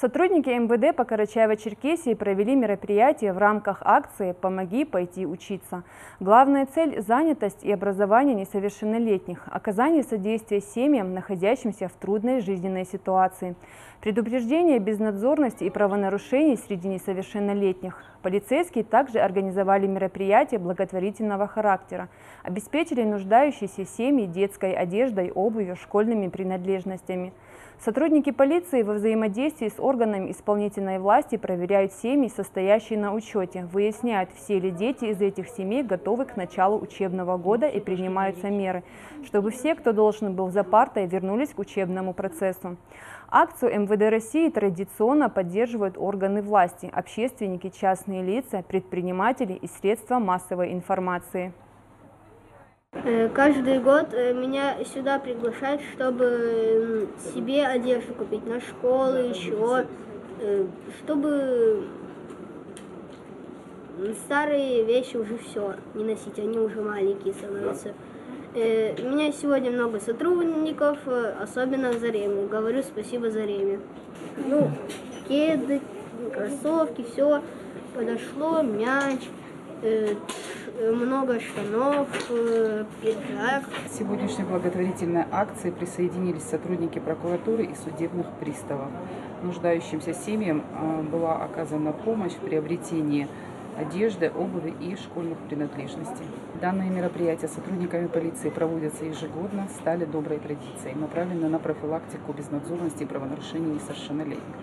Сотрудники МВД по Карачаево-Черкесии провели мероприятие в рамках акции «Помоги пойти учиться». Главная цель – занятость и образование несовершеннолетних, оказание содействия семьям, находящимся в трудной жизненной ситуации, предупреждение безнадзорности и правонарушений среди несовершеннолетних. Полицейские также организовали мероприятие благотворительного характера, обеспечили нуждающиеся семьи детской одеждой, обувью, школьными принадлежностями. Сотрудники полиции во взаимодействии с органами исполнительной власти проверяют семьи, состоящие на учете, выясняют, все ли дети из этих семей готовы к началу учебного года и принимаются меры, чтобы все, кто должен был за партой, вернулись к учебному процессу. Акцию МВД России традиционно поддерживают органы власти, общественники, частные лица, предприниматели и средства массовой информации. Э, Каждый год э, меня сюда приглашают, чтобы себе одежду купить на школу, еще, э, чтобы старые вещи уже все не носить, они уже маленькие становятся. У меня сегодня много сотрудников, особенно Зареме. Говорю спасибо Зареме. Ну, кеды, кроссовки, все подошло, мяч, много штанов, э, пиджак. К сегодняшней благотворительной акции присоединились сотрудники прокуратуры и судебных приставов. Нуждающимся семьям была оказана помощь в приобретении одежды, обуви и школьных принадлежностей. Данные мероприятия сотрудниками полиции проводятся ежегодно, стали доброй традицией, направлены на профилактику безнадзорности и правонарушений несовершеннолетних.